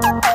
Bye.